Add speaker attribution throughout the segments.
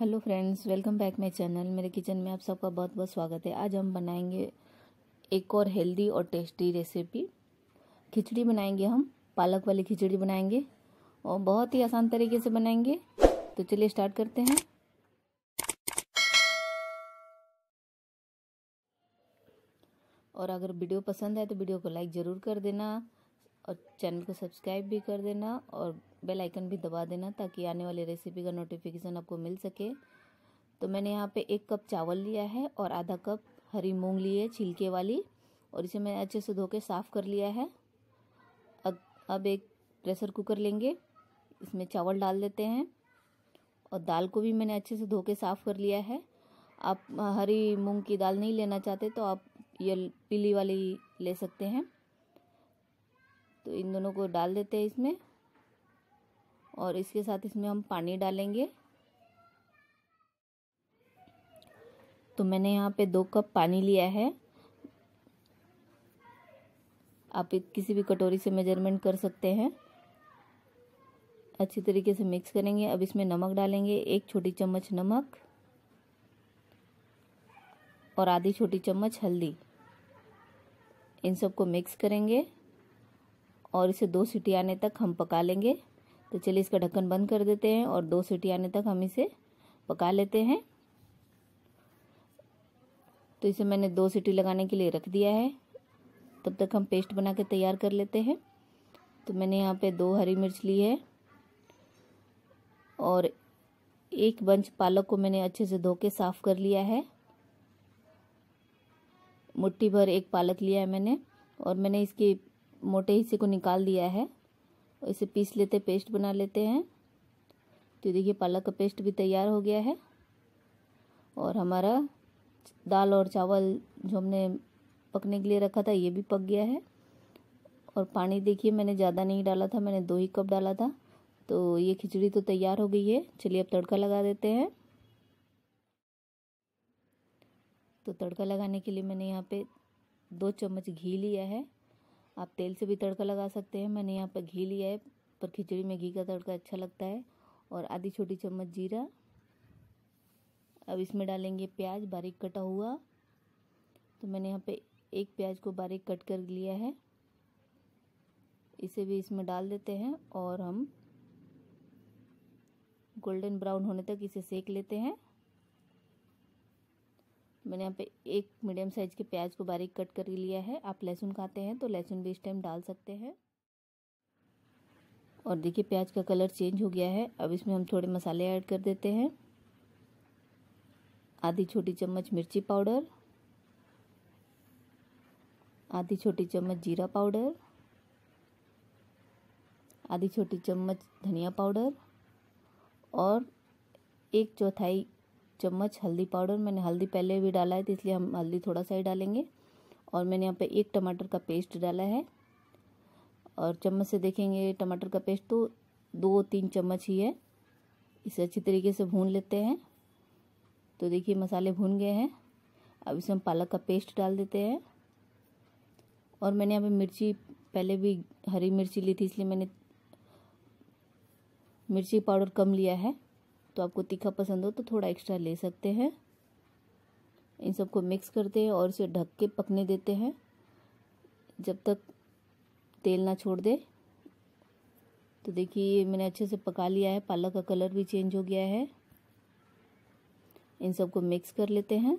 Speaker 1: Hello friends, welcome back my channel. मेरे kitchen में आप सबका बहुत बहुत स्वागत है। आज हम बनाएँगे एक और हेल्दी और टेस्टी रेसिपी। खिचड़ी बनाएँगे हम, पालक वाली खिचड़ी बनाएँगे और बहुत ही आसान तरीके से बनाएँगे। तो चलिए स्टार्ट करते हैं। और अगर वीडियो पसंद है तो वीडियो को लाइक ज़रूर कर देना और चैनल को सब्सक्राइब भी कर देना और बेल आइकन भी दबा देना ताकि आने वाली रेसिपी का नोटिफिकेशन आपको मिल सके। तो मैंने यहाँ पे एक कप चावल लिया है और आधा कप हरी मूंग ली है, छिलके वाली, और इसे मैंने अच्छे से धो के साफ़ कर लिया है। अब अब एक प्रेशर कुकर लेंगे, इसमें चावल डाल देते हैं, और दाल को भी मैंने अच्छे से धो के साफ़ कर लिया है। आप, हरी मूंग की दाल नहीं लेना चाहते तो आप ये पीली वाली ले सकते हैं। तो इन दोनों को डाल देते हैं इसमें। और इसके साथ इसमें हम पानी डालेंगे। तो मैंने यहाँ पे दो कप पानी लिया है। आप किसी भी कटोरी से मेज़रमेंट कर सकते हैं। अच्छी तरीके से मिक्स करेंगे। अब इसमें नमक डालेंगे। एक छोटी चम्मच नमक और आधी छोटी चम्मच हल्दी। इन सबको मिक्स करेंगे और इसे दो सीटी आने तक हम पका लेंगे। तो चलिए इसका ढक्कन बंद कर देते हैं और दो सीटी आने तक हम इसे पका लेते हैं। तो इसे मैंने दो सीटी लगाने के लिए रख दिया है। तब तक हम पेस्ट बना के तैयार कर लेते हैं। तो मैंने यहाँ पे दो हरी मिर्च ली है और एक बंच पालक को मैंने अच्छे से धो के साफ़ कर लिया है। मुट्ठी भर एक पालक लिया है मैंने और मैंने इसके मोटे हिस्से को निकाल दिया है। इसे पीस लेते, पेस्ट बना लेते हैं। तो देखिए, पालक का पेस्ट भी तैयार हो गया है। और हमारा दाल और चावल जो हमने पकने के लिए रखा था, ये भी पक गया है। और पानी देखिए, मैंने ज़्यादा नहीं डाला था, मैंने दो ही कप डाला था। तो ये खिचड़ी तो तैयार हो गई है। चलिए, अब तड़का लगा देते हैं। तो तड़का लगाने के लिए मैंने यहाँ पे दो चम्मच घी लिया है। आप तेल से भी तड़का लगा सकते हैं। मैंने यहाँ पर घी लिया है, पर खिचड़ी में घी का तड़का अच्छा लगता है। और आधी छोटी चम्मच जीरा। अब इसमें डालेंगे प्याज, बारीक कटा हुआ। तो मैंने यहाँ पे एक प्याज को बारीक कट कर लिया है। इसे भी इसमें डाल देते हैं और हम गोल्डन ब्राउन होने तक इसे सेक लेते हैं। मैंने यहाँ पे एक मीडियम साइज़ के प्याज को बारीक कट कर लिया है। आप लहसुन खाते हैं तो लहसुन भी इस टाइम डाल सकते हैं। और देखिए, प्याज का कलर चेंज हो गया है। अब इसमें हम थोड़े मसाले ऐड कर देते हैं। आधी छोटी चम्मच मिर्ची पाउडर। आधी छोटी चम्मच जीरा पाउडर। आधी छोटी चम्मच धनिया पाउडर। और एक चौथाई चम्मच, हल्दी पाउडर, मैंने हल्दी पहले भी डाला है तो इसलिए हम हल्दी थोड़ा सा ही डालेंगे। और मैंने यहाँ पे एक टमाटर का पेस्ट डाला है। और चम्मच से देखेंगे टमाटर का पेस्ट तो दो तीन चम्मच ही है। इसे अच्छी तरीके से भून लेते हैं। तो देखिए मसाले भून गए हैं। अब इसमें पालक का पेस्ट डाल देते हैं। और मैंने यहाँ पे मिर्ची, पहले भी हरी मिर्ची ली थी, इसलिए मैंने मिर्ची पाउडर कम लिया है। तो आपको तीखा पसंद हो तो थोड़ा एक्स्ट्रा ले सकते हैं। इन सबको मिक्स करते हैं और इसे ढक के पकने देते हैं। जब तक तेल ना छोड़ दे। तो देखिए मैंने अच्छे से पका लिया है। पालक का कलर भी चेंज हो गया है। इन सबको मिक्स कर लेते हैं।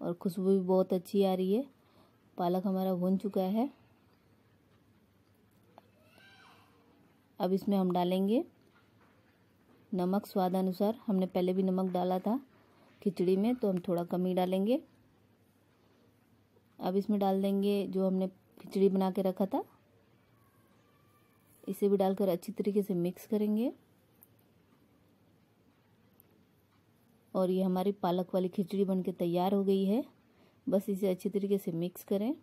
Speaker 1: और खुशबू भी बहुत अच्छी आ रही है। पालक हमारा भुन चुका है। अब इसमें हम डालेंगे नमक स्वाद अनुसार। हमने पहले भी नमक डाला था खिचड़ी में तो हम थोड़ा कम ही डालेंगे। अब इसमें डाल देंगे जो हमने खिचड़ी बना के रखा था। इसे भी डालकर अच्छी तरीके से मिक्स करेंगे। और ये हमारी पालक वाली खिचड़ी बनके तैयार हो गई है। बस इसे अच्छी तरीके से मिक्स करें।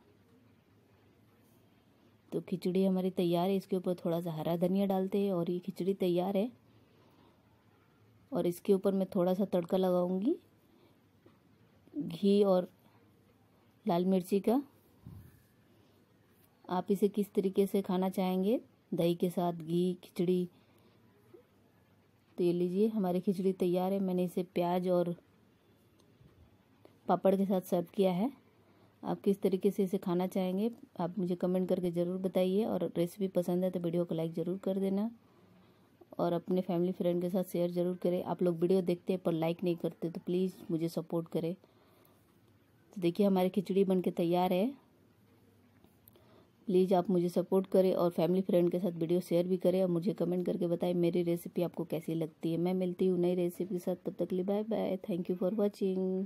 Speaker 1: तो खिचड़ी हमारी तैयार है, इसके ऊपर थोड़ा सा हरा धनिया डालते हैं और ये खिचड़ी तैयार है। और इसके ऊपर मैं थोड़ा सा तड़का लगाऊँगी, घी और लाल मिर्ची का। आप इसे किस तरीके से खाना चाहेंगे? दही के साथ, घी, खिचड़ी। तो ये लीजिए, हमारी खिचड़ी तैयार है। मैंने इसे प्याज और पापड़ के साथ सर्व किया है। आप किस तरीके से इसे खाना चाहेंगे, आप मुझे कमेंट करके ज़रूर बताइए और रेसिपी पसंद है तो वीडियो को लाइक ज़रूर कर देना। और अपने फैमिली फ्रेंड के साथ शेयर ज़रूर करें। आप लोग वीडियो देखते हैं पर लाइक नहीं करते तो प्लीज़ मुझे सपोर्ट करें। तो देखिए, हमारी खिचड़ी बन के तैयार है। प्लीज़ आप मुझे सपोर्ट करें और फैमिली फ्रेंड के साथ वीडियो शेयर भी करें और मुझे कमेंट करके बताएँ मेरी रेसिपी आपको कैसी लगती है। मैं मिलती हूँ नई रेसिपी के साथ। तब तक लिए bye bye. Thank you for watching